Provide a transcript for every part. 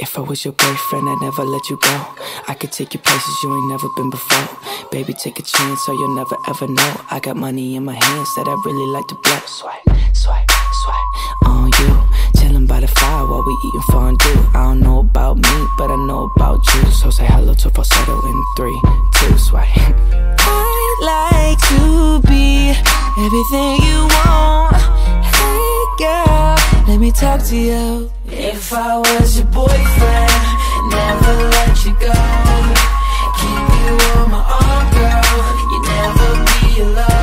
If I was your boyfriend, I'd never let you go. I could take you places you ain't never been before. Baby, take a chance, so you'll never ever know. I got money in my hands that I really like to blow. Swipe, swipe, swipe on you. Chillin' by the fire while we eating fondue. I don't know about me, but I know about you. So say hello to falsetto in three, two, swipe. I'd like to be everything you want. Hey girl, let me talk to you. If I was your boyfriend, never let you go. Keep you on my arm, girl. You'd never be alone.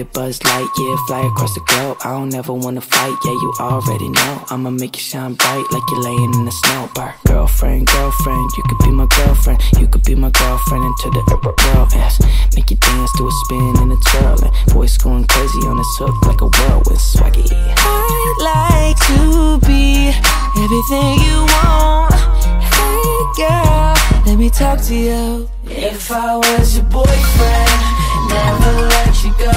A buzz light, yeah, fly across the globe. I don't ever wanna fight, yeah, you already know. I'ma make you shine bright like you're laying in the snow. Bar. Girlfriend, girlfriend, you could be my girlfriend. You could be my girlfriend into the upper world ends. Make you dance do a spin and a twirl. And voice going crazy on this hook like a whirlwind swaggy. I'd like to be everything you want. Girl, let me talk to you. If I was your boyfriend, never let you go.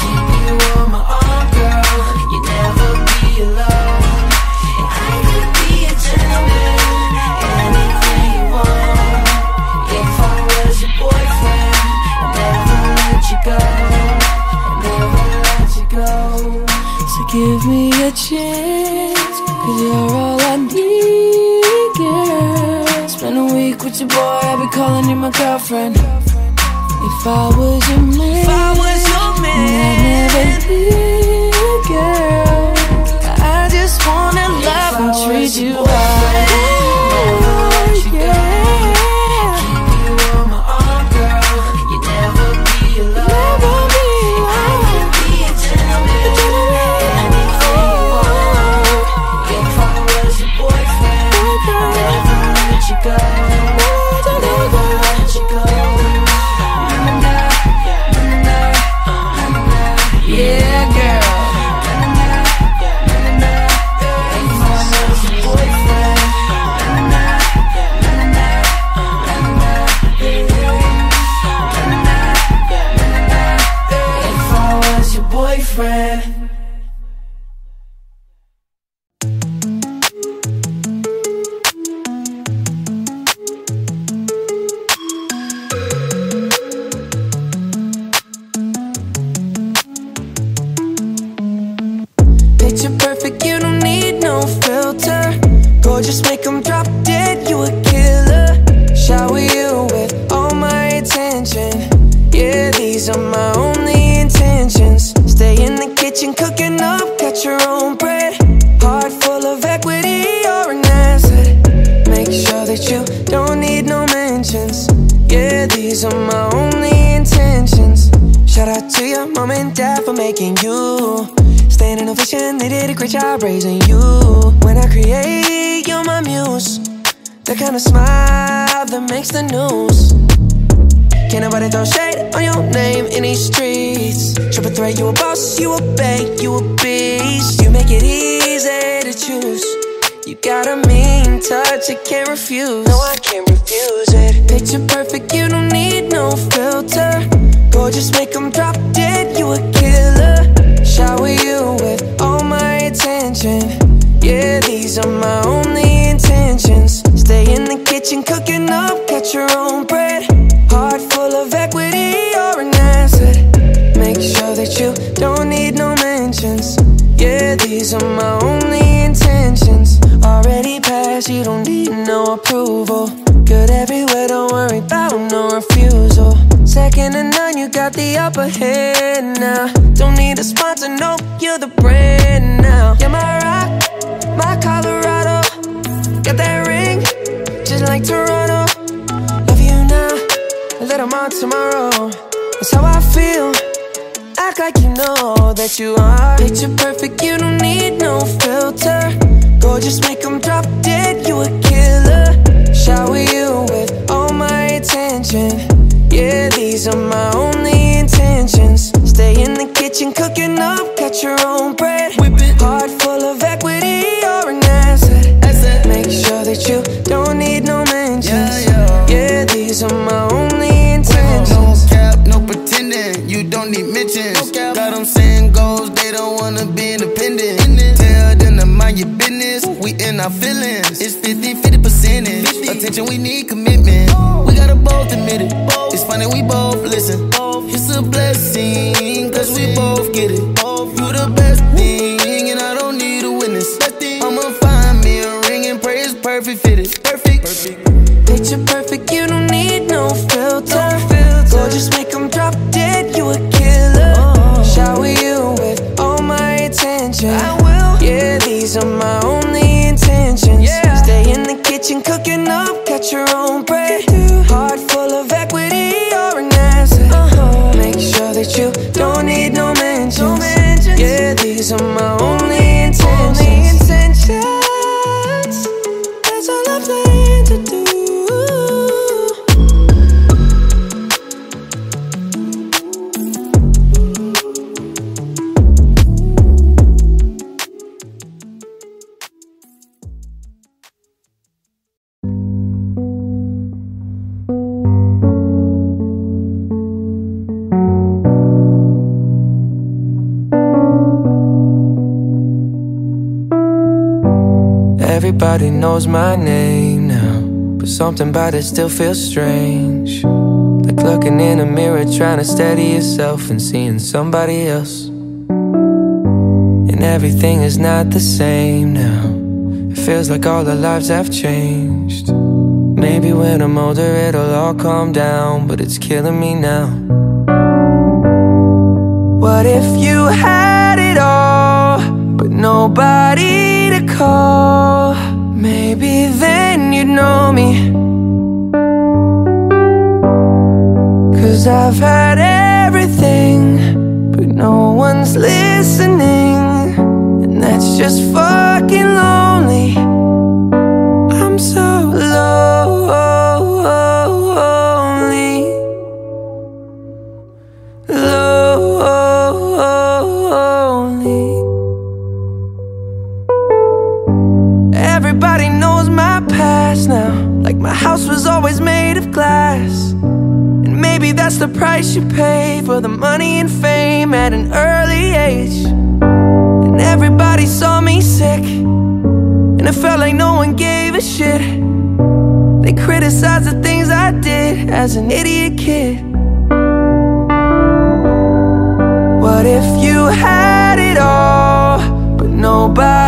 Keep you on my arm, girl. You never be alone. Girlfriend. If I was your Are my are perfect, you don't need no filter. Gorgeous, make Picture perfect, you don't need no filter. Gorgeous, make them drop Everybody knows my name now, but something about it still feels strange. Like looking in a mirror, trying to steady yourself and seeing somebody else. And everything is not the same now. It feels like all our lives have changed. Maybe when I'm older, it'll all calm down, but it's killing me now. What if you had it all, but nobody to call? You'd know me. Cause I've had everything,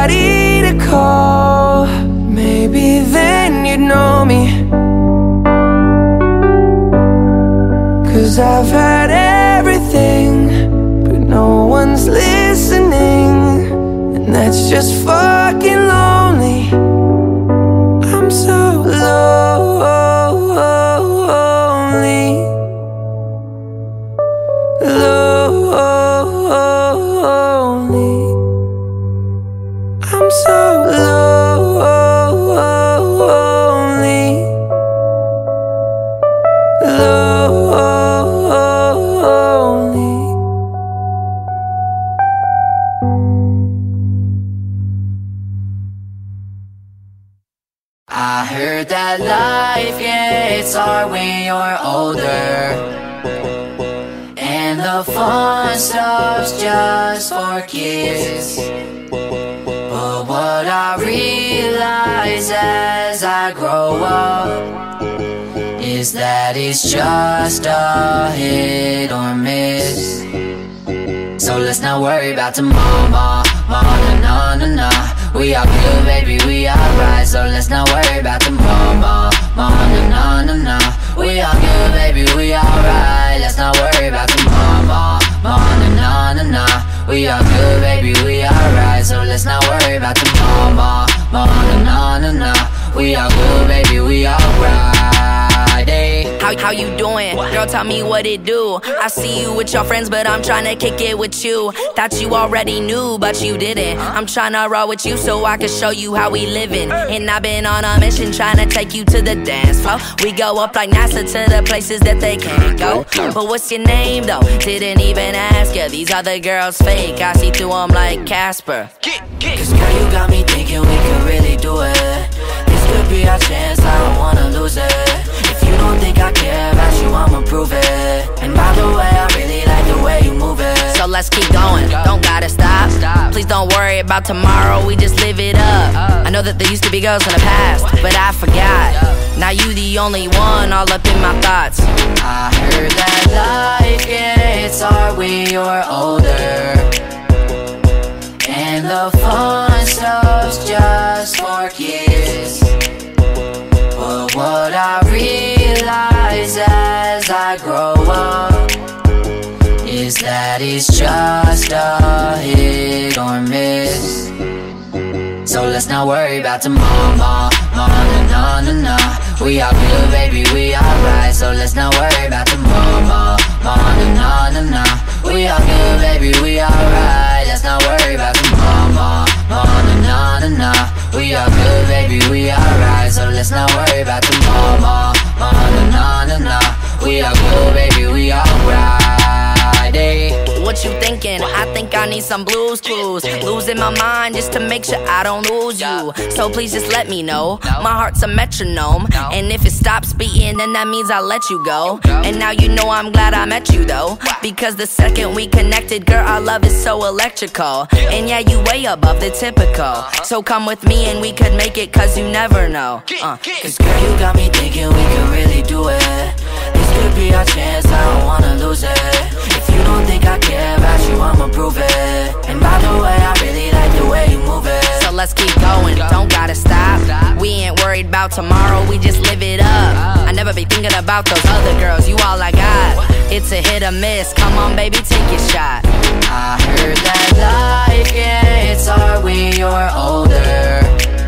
nobody to call? Maybe then you'd know me. Cause I've had everything, but no one's listening. And that's just fucking lonely. I heard that life gets hard when you're older. And the fun stuff's just for kids. But what I realize as I grow up Is that it's just a hit or miss. So let's not worry about tomorrow, ma, ma, na, na, na, na. We are good, baby, we are right. So let's not worry about tomorrow, ma, ma, na, na, na, na. We are good, baby, we are right. Let's not worry about tomorrow, ma, ma, na, na, na, na. We are good, baby, we are right. So let's not worry about tomorrow, ma, ma, na, na, na, na. We are good, baby, we are right. Hey. How, how you doing? Girl, tell me what it do. I see you with your friends, but I'm tryna kick it with you. Thought you already knew, but you didn't. I'm tryna roll with you so I can show you how we living. And I've been on a mission tryna take you to the dance floor. We go up like NASA to the places that they can't go. But what's your name though? Didn't even ask ya. These other girls fake. I see through them like Casper. Cause girl, you got me thinking we could really do it be our chance, I don't wanna lose it If you don't think I care about you, I'ma prove it And by the way, I really like the way you move it So let's keep going, don't gotta stop. Please don't worry about tomorrow, we just live it up. I know that there used to be girls in the past, but I forgot. Now you the only one all up in my thoughts. I heard that life can that just a hit or miss. So let's not worry about tomorrow, ma, ma, na, na, na, We are good, baby, we alright. So let's not worry about tomorrow, ma, ma, na, na, na, We are good, baby, we alright. Let's not worry about tomorrow, ma, ma, na, na, na, We are good, baby, we alright. So eh. let's not worry about tomorrow, ma, ma, na, na, na, We are good, baby, we alright. Hey. What you thinking? I think I need some Blue's Clues. Losing my mind just to make sure I don't lose you. So please just let me know. My heart's a metronome. And if it stops beating, then that means I'll let you go. And now you know I'm glad I met you though. Because the second we connected, girl, our love is so electrical. And yeah, you way above the typical. So come with me and we could make it, cause you never know. Uh, Cause girl, you got me thinking we could really do it. Could be our chance, I don't wanna lose it. If you don't think I care about you, I'ma prove it. And by the way, I really like the way you move it. So let's keep going, don't gotta stop. We ain't worried about tomorrow, we just live it up. I never be thinking about those other girls, you all I got. It's a hit or miss, come on, baby, take your shot. I heard that life gets hard when you're older.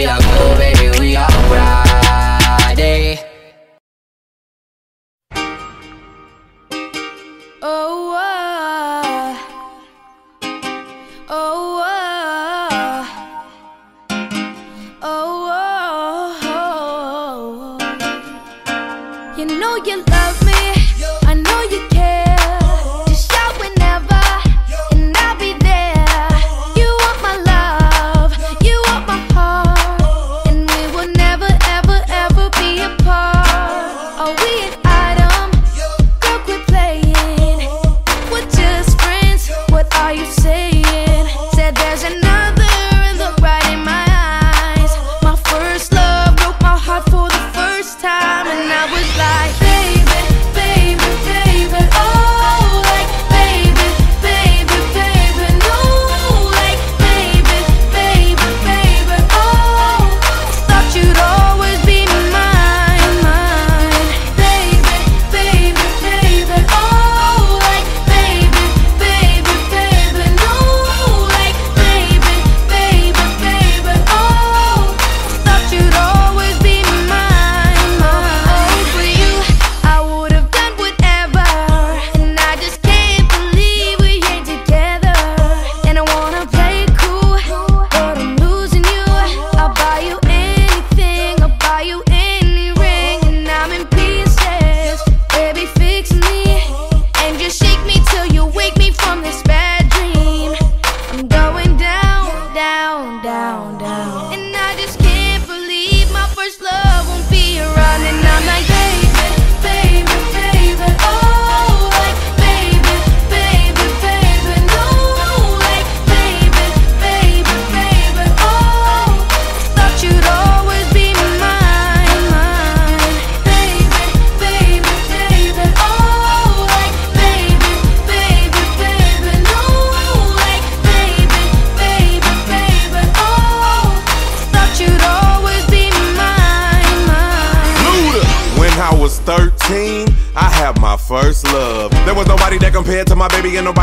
We are good, baby, we alright.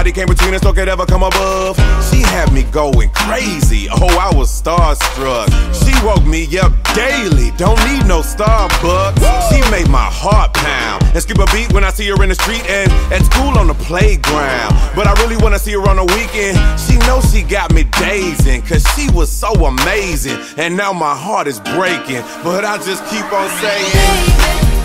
Nobody came between us or could ever come above. She had me going crazy. Oh, I was starstruck. She woke me up daily. Don't need no Starbucks. She made my heart pound and skip a beat when I see her in the street and at school on the playground. But I really wanna see her on the weekend. She knows she got me dazing, cause she was so amazing. And now my heart is breaking. But I just keep on saying.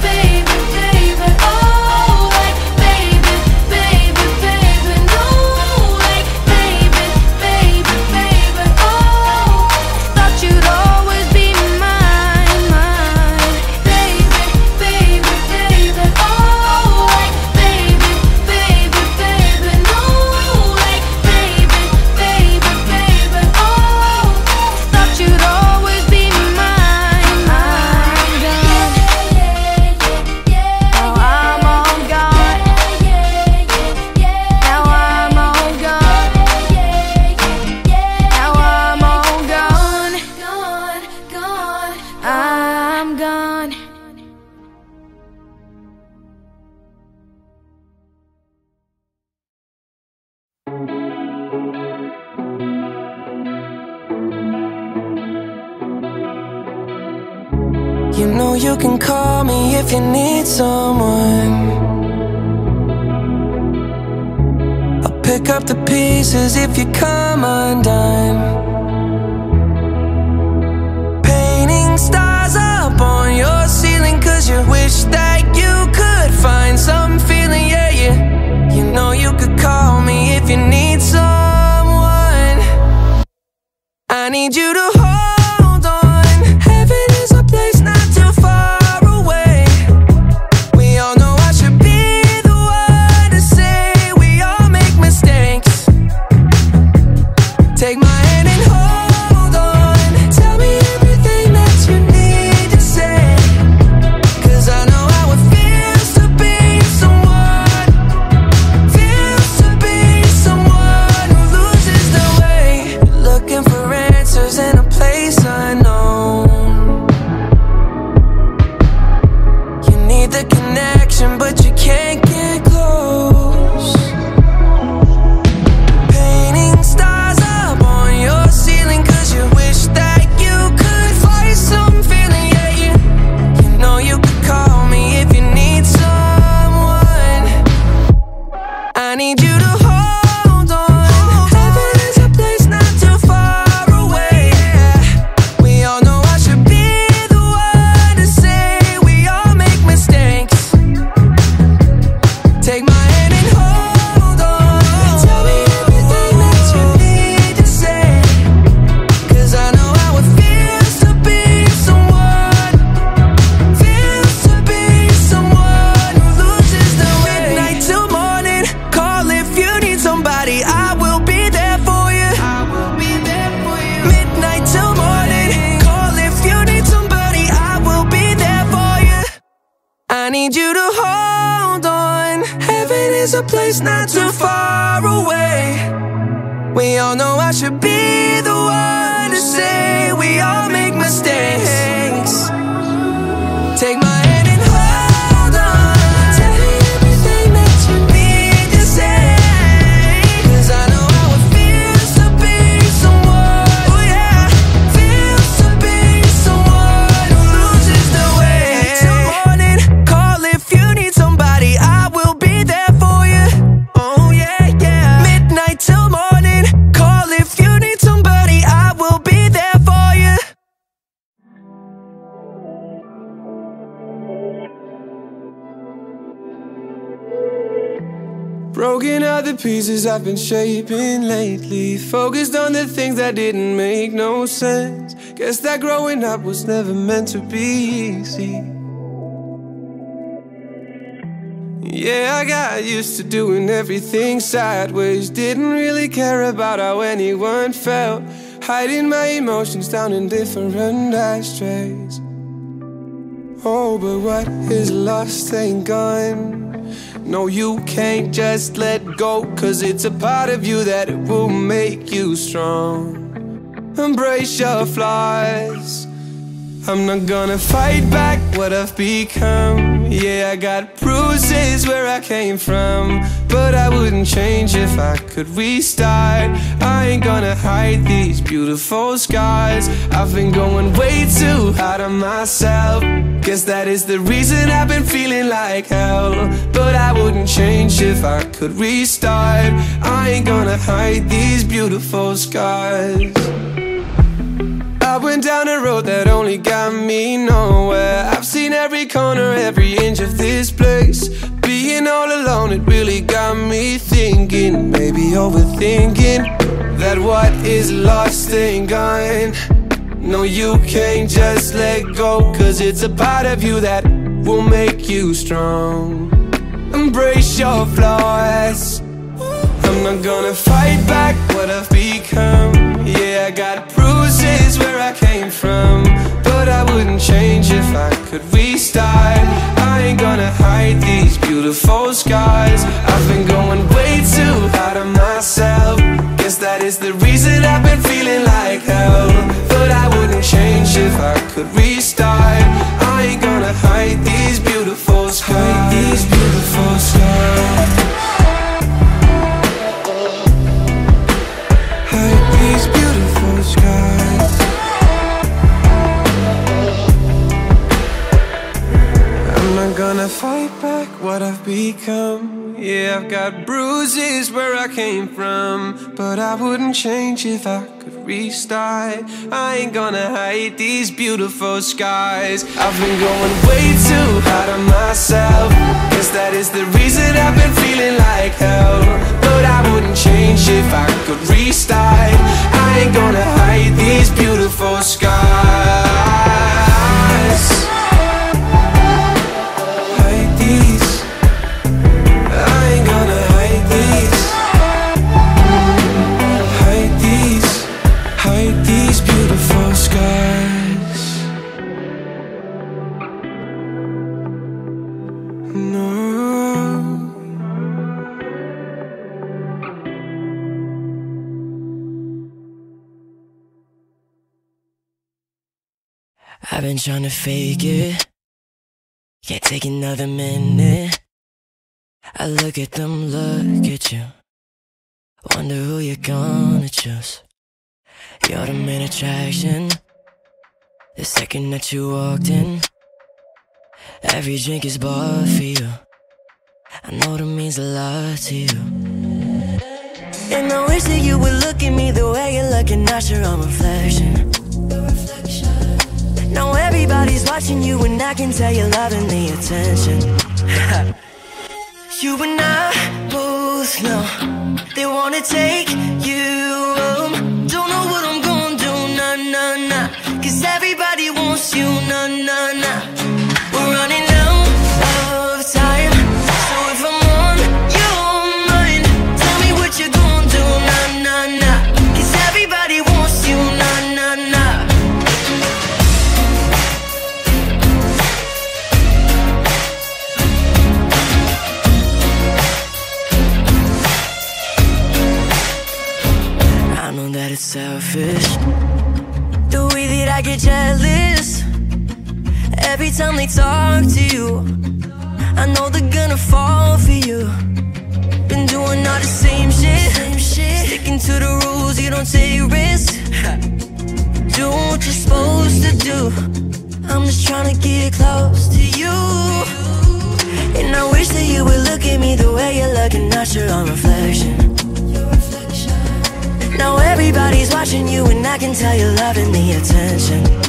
You need someone. I'll pick up the pieces if you come undone. Painting stars up on your ceiling, cause you wish that you could find some feeling, yeah, yeah. You know you could call me if you need someone. I need you to hold hold on. Heaven is a place not too far away. We all know I should be the the pieces I've been shaping lately. Focused on the things that didn't make no sense. Guess that growing up was never meant to be easy. Yeah, I got used to doing everything sideways. Didn't really care about how anyone felt. Hiding my emotions down in different ashtrays. Oh, but what is lost ain't gone. No, you can't just let go, cause it's a part of you that will make you strong. Embrace your flaws. I'm not gonna fight back what I've become. Yeah, I got bruises where I came from. But I wouldn't change if I could restart. I ain't gonna hide these beautiful scars. I've been going way too hard on myself. Guess that is the reason I've been feeling like hell. But I wouldn't change if I could restart. I ain't gonna hide these beautiful scars. I went down a road that only got me nowhere. I've seen every corner, every inch of this place. Being all alone, it really got me thinking, maybe overthinking that what is lost ain't gone. No, you can't just let go, cause it's a part of you that will make you strong. Embrace your flaws. I'm not gonna fight back what I've become. Yeah, I got bruises where I came from. But I wouldn't change if I could restart. I ain't gonna hide these beautiful scars. Wouldn't change if I could restart. I ain't gonna hide these beautiful skies. I've been going way too hard on myself. Guess that is the reason I've been feeling like hell. But I wouldn't change if I I've been trying to fake it. Can't take another minute. I look at them, look at you. Wonder who you're gonna choose. You're the main attraction. The second that you walked in, every drink is bought for you. I know that means a lot to you. And I wish that you would look at me the way you're looking at your own reflection. Now everybody's watching you and I can tell you're loving the attention. You and I both know They wanna take you home. Don't know what I'm gonna do, nah, nah, nah. Cause everybody wants you, nah, nah, nah they talk to you. I know they're gonna fall for you. Been doing all the same shit. Sticking to the rules, you don't take risks. Do what you're supposed to do. I'm just trying to get close to you. And I wish that you would look at me the way you're looking at your own reflection. Now everybody's watching you and I can tell you're loving the attention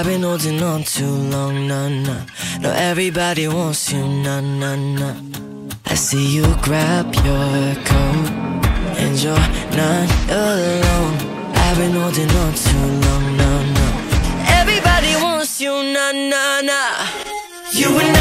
I've been holding on too long, nah, nah. Now everybody wants you, nah, nah, nah. I see you grab your coat, and you're not alone. I've been holding on too long, nah, nah. Everybody wants you, nah, nah, nah. You and I.